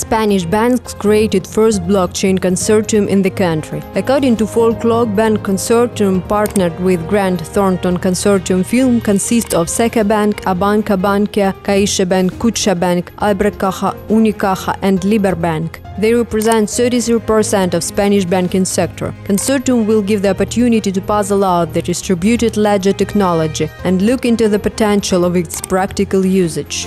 Spanish banks created first blockchain consortium in the country. According to Forklog, Bank Consortium partnered with Grant Thornton Consortium Film consists of Cecabank, Abanca Bankia, CaixaBank, Cutxa Bank, Ibercaja, Unicaja and Liberbank. They represent 33% of Spanish banking sector. Consortium will give the opportunity to puzzle out the distributed ledger technology and look into the potential of its practical usage.